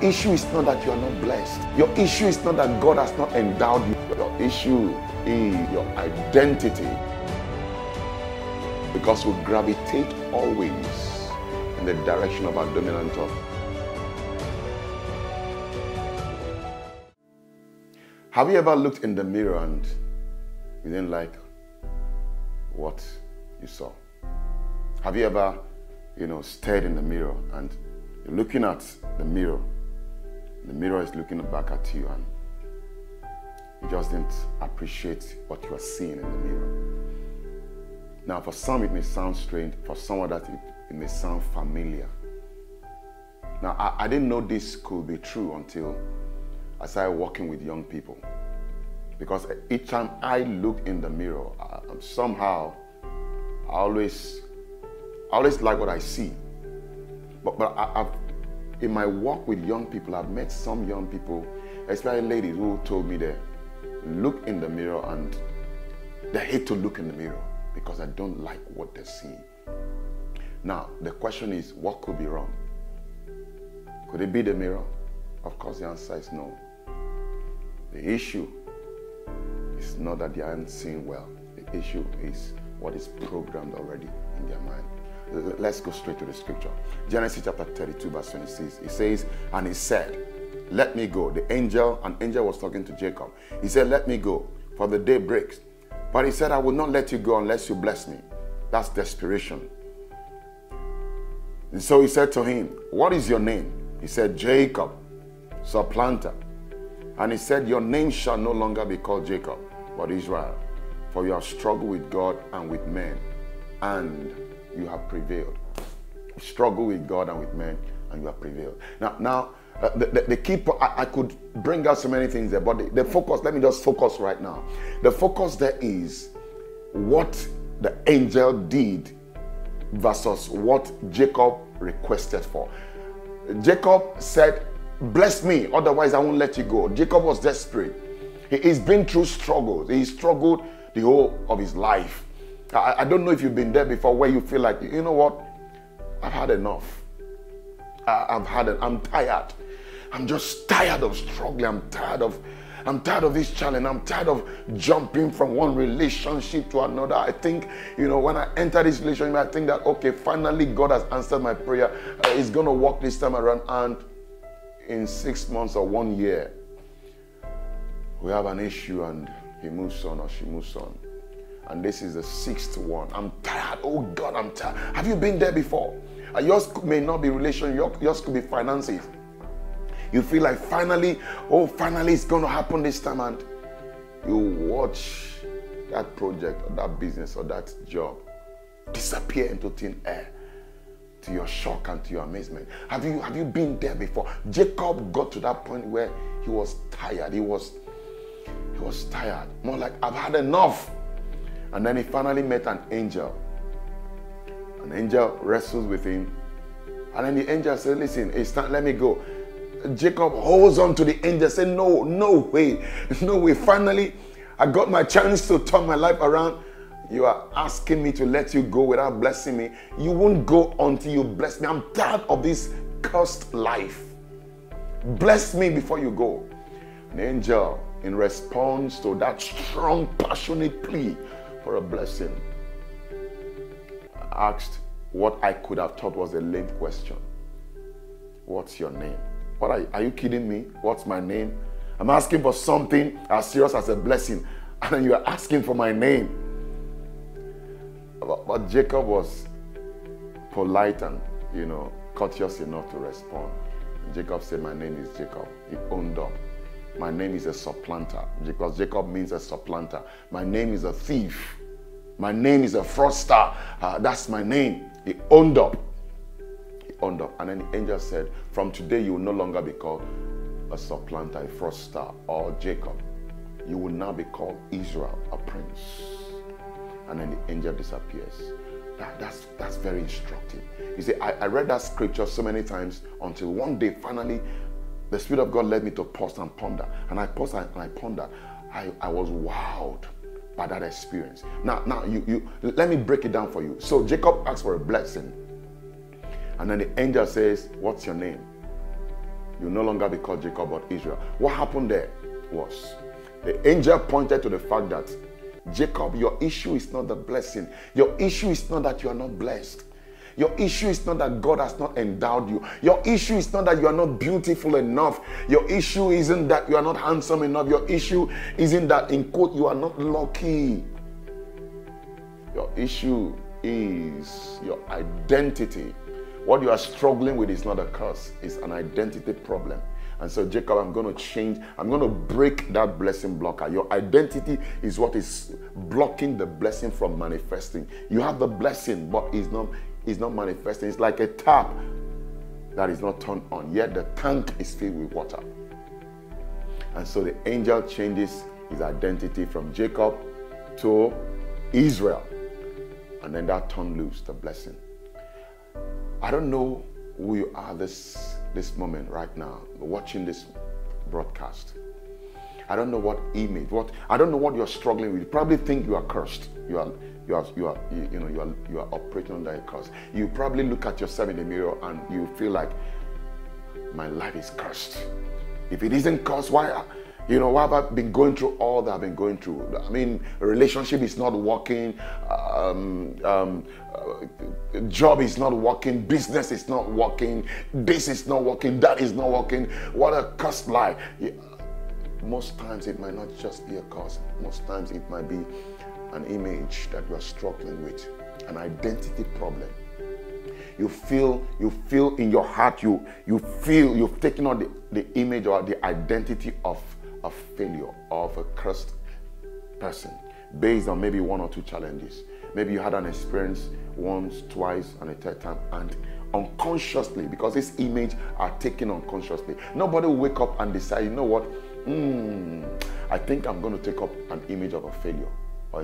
Issue is not that you are not blessed. Your issue is not that God has not endowed you. Your issue is your identity. Because we gravitate always in the direction of our dominant thought. Have you ever looked in the mirror and you didn't like what you saw? Have you ever, you know, stared in the mirror and you're looking at the mirror, the mirror is looking back at you and you just didn't appreciate what you are seeing in the mirror. Now, for some, it may sound strange. For someone that it, it may sound familiar. Now, I, I didn't know this could be true until I started working with young people. Because each time I look in the mirror, I, somehow I always, I always like what I see. But, but I, have in my work with young people, I've met some young people, especially ladies who told me they look in the mirror and they hate to look in the mirror because I don't like what they see. Now, the question is, what could be wrong? Could it be the mirror? Of course, the answer is no. The issue is not that they aren't seeing well. The issue is what is programmed already in their mind. Let's go straight to the scripture. Genesis chapter 32, verse 26. It says, And he said, Let me go. The angel, an angel was talking to Jacob. He said, Let me go, for the day breaks. But he said, I will not let you go unless you bless me. That's desperation. And so he said to him, What is your name? He said, Jacob, supplanter. And he said, Your name shall no longer be called Jacob, but Israel. For you have struggled with God and with men, and you have prevailed. Struggle with God and with men, and you have prevailed. Now, now uh, the, the, the, key, I, I, could bring out so many things there, but the, the focus, let me just focus right now. The focus there is what the angel did versus what Jacob requested for. Jacob said, Bless me, otherwise I won't let you go. Jacob was desperate. He, has been through struggles. He struggled the whole of his life. I, I don't know if you've been there before where you feel like, you know what? I've had enough. I, I've had it. I'm tired. I'm just tired of struggling. I'm tired of I'm tired of this challenge. I'm tired of jumping from one relationship to another. I think, you know, when I enter this relationship, I think that, okay, finally God has answered my prayer. Uh, it's going to work this time around. And in six months or one year, we have an issue and he moves on or she moves on. And this is the sixth one. I'm tired. Oh God, I'm tired. Have you been there before? Uh, yours may not be relation, yours could be finances. You feel like finally, oh, finally it's going to happen this time. And you watch that project or that business or that job disappear into thin air to your shock and to your amazement. Have you have you been there before? Jacob got to that point where he was tired. He was he was tired. More like I've had enough. And then he finally met an angel. An angel wrestles with him. And then the angel said, Listen, it's let me go. Jacob holds on to the angel, say, No, no way, no way. Finally, I got my chance to turn my life around. You are asking me to let you go without blessing me. You won't go until you bless me. I'm tired of this cursed life. Bless me before you go. An angel, in response to that strong, passionate plea for a blessing, I asked what I could have thought was a lame question What's your name? What are you, are you kidding me? What's my name? I'm asking for something as serious as a blessing, and then you're asking for my name. But, but Jacob was polite and, you know, courteous enough to respond. Jacob said, My name is Jacob. He owned up. My name is a supplanter because Jacob means a supplanter. My name is a thief. My name is a fraudster. Uh, that's my name. He owned up under. And then the angel said, From today you will no longer be called a supplanter, a fraudster, or Jacob. You will now be called Israel, a prince. And then the angel disappears. That, that's, that's very instructive. You see, I, I read that scripture so many times until one day, finally, the Spirit of God led me to pause and ponder. And I paused and I pondered. I, I was wowed by that experience. Now, now you, you let me break it down for you. So Jacob asked for a blessing and then the angel says, What's your name? You no longer be called Jacob but Israel. What happened there was the angel pointed to the fact that Jacob, your issue is not the blessing. Your issue is not that you are not blessed. Your issue is not that God has not endowed you. Your issue is not that you are not beautiful enough. Your issue isn't that you are not handsome enough. Your issue isn't that, in quote, you are not lucky. Your issue is your identity. What you are struggling with is not a curse, it's an identity problem. And so, Jacob, I'm going to change, I'm going to break that blessing blocker. Your identity is what is blocking the blessing from manifesting. You have the blessing, but it's not, it's not manifesting. It's like a tap that is not turned on, yet the tank is filled with water. And so the angel changes his identity from Jacob to Israel. And then that turned loose the blessing. I don't know who you are this, this moment right now, watching this broadcast. I don't know what image, what I don't know what you're struggling with. You probably think you are cursed. You are you are you are you, you know you are you are operating under a curse. You probably look at yourself in the mirror and you feel like my life is cursed. If it isn't cursed, why you know, why have I been going through all that I've been going through? I mean, relationship is not working, um, um, uh, job is not working, business is not working, this is not working, that is not working. What a cursed life. Yeah. Most times it might not just be a curse. Most times it might be an image that you are struggling with, an identity problem you feel you feel in your heart you you feel you've taken on the, the image or the identity of a failure of a cursed person based on maybe one or two challenges. Maybe you had an experience once, twice, and a third time, and unconsciously, because this image are taken unconsciously. Nobody will wake up and decide, you know what? Hmm, I think I'm going to take up an image of a failure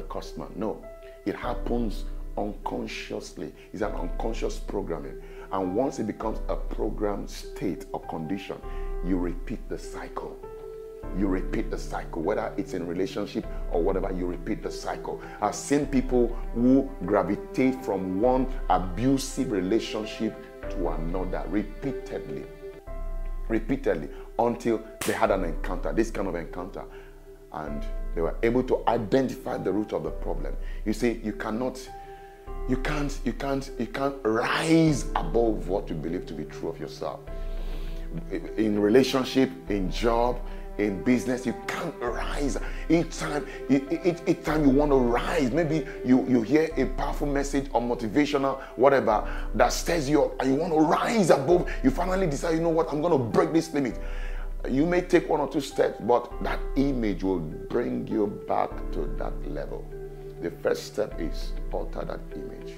or a. No, it happens unconsciously. It's an unconscious programming. And once it becomes a program state or condition, you repeat the cycle you repeat the cycle, whether it's in relationship or whatever, you repeat the cycle. I've seen people who gravitate from one abusive relationship to another repeatedly, repeatedly until they had an encounter, this kind of encounter, and they were able to identify the root of the problem. You see, you cannot you can't you can't you can't rise above what you believe to be true of yourself. In relationship in job in business you can't rise. Each time each, each time you want to rise maybe you you hear a powerful message or motivational whatever that stirs you up and you want to rise above. You finally decide you know what? I'm going to break this limit you may take one or two steps but that image will bring you back to that level the first step is alter that image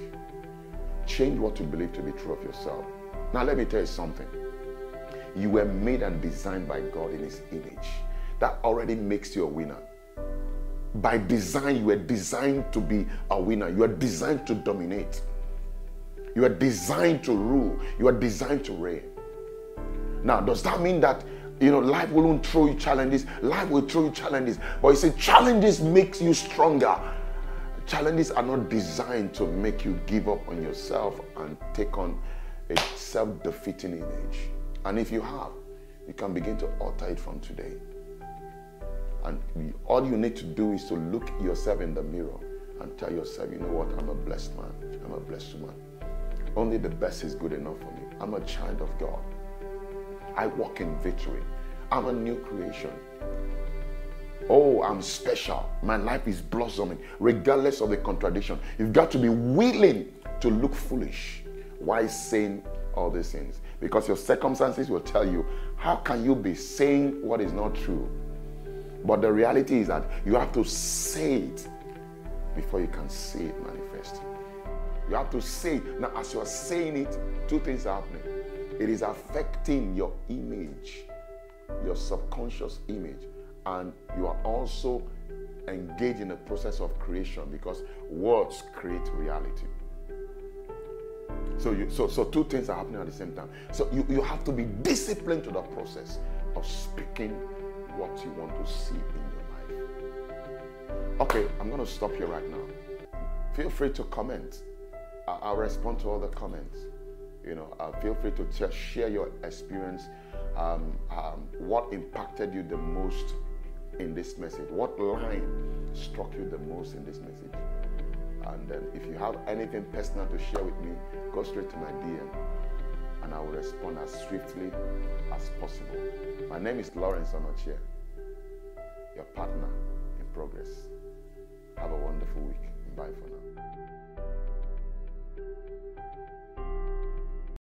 change what you believe to be true of yourself now let me tell you something you were made and designed by God in His image. That already makes you a winner. By design, you were designed to be a winner. You are designed to dominate. You are designed to rule. You are designed to reign. Now, does that mean that you know life won't throw you challenges? Life will throw you challenges. But you see, challenges makes you stronger. Challenges are not designed to make you give up on yourself and take on a self-defeating image. And if you have, you can begin to alter it from today. And all you need to do is to look yourself in the mirror and tell yourself, you know what, I'm a blessed man, I'm a blessed woman. Only the best is good enough for me. I'm a child of God. I walk in victory. I'm a new creation. Oh, I'm special. My life is blossoming, regardless of the contradiction. You've got to be willing to look foolish while saying all these things because your circumstances will tell you how can you be saying what is not true but the reality is that you have to say it before you can see it manifest you have to say it now as you are saying it two things are happening it is affecting your image your subconscious image and you are also engaged in the process of creation because words create reality so, you, so, so two things are happening at the same time. So you, you have to be disciplined to the process of speaking what you want to see in your life. Okay, I'm going to stop here right now. Feel free to comment. I'll respond to all the comments. You know, uh, feel free to share your experience um, um, what impacted you the most in this message? What line struck you the most in this message? And then if you have anything personal to share with me, go straight to my DM and I will respond as swiftly as possible. My name is Lawrence Onochie, your partner in progress. Have a wonderful week. Bye for now.